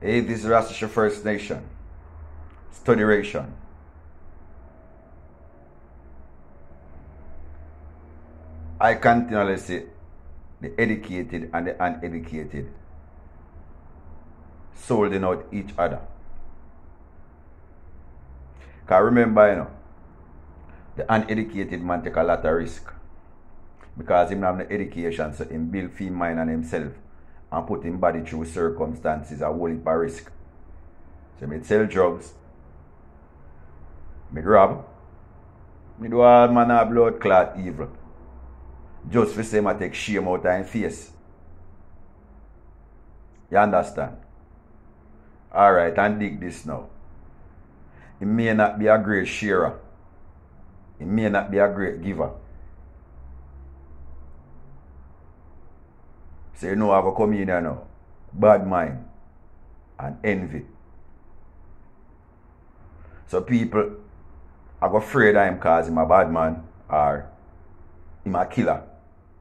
Hey, this is Ras Ash First Nation. Studyration. I continually see the educated and the uneducated solding out each other. Because remember, you know, the uneducated man take a lot of risk. Because him have no education, so him build fee mind on himself and put him body through circumstances a whole heap of risk. So me sell drugs, me rob, me do all manner of blood clot evil. Just for say I take shame out of face. You understand? Alright, and dig this now. He may not be a great sharer. He may not be a great giver. So no, I go come in here now. Bad mind and envy. So people I go afraid of him cause him a bad man or him a killer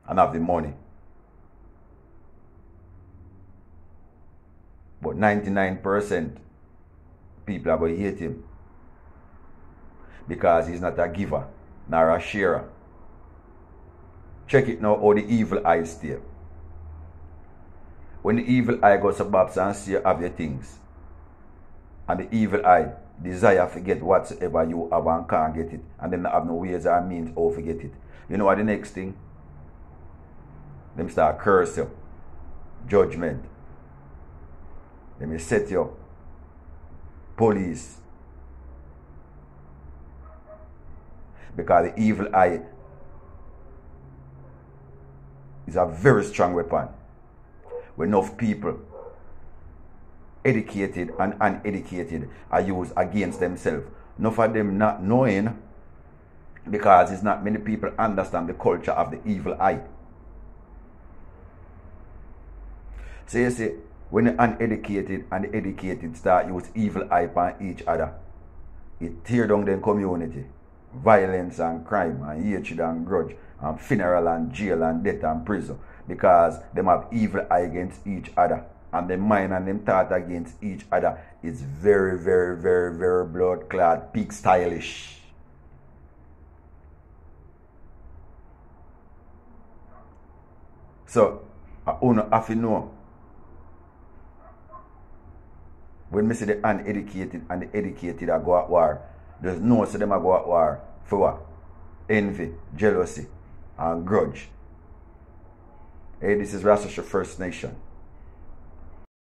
and have the money. But 99% people are going to hate him because he's not a giver nor a sharer. Check it now how the evil eyes stay. When the evil eye goes to Babs and see you have your things, and the evil eye desire to get whatsoever you have and can't get it, and then have no ways or means how to it. You know what the next thing? Them start curse you. Judgment. Let me set you. Police. Because the evil eye is a very strong weapon. When enough people, educated and uneducated, are used against themselves. Enough of them not knowing because it's not many people understand the culture of the evil eye. So you see, when the uneducated and the educated start use evil eye upon each other, it tear down the community. Violence and crime and hatred and grudge and funeral and jail and death and prison. Because them have evil eye against each other. And the mind and them thought against each other is very, very, very, very blood clot, pig stylish. So, I uno have to know when me see the uneducated and the educated are go at war, there's no say them are go at war for what? Envy, jealousy, and grudge. Hey, this is Ras Ash First Nation.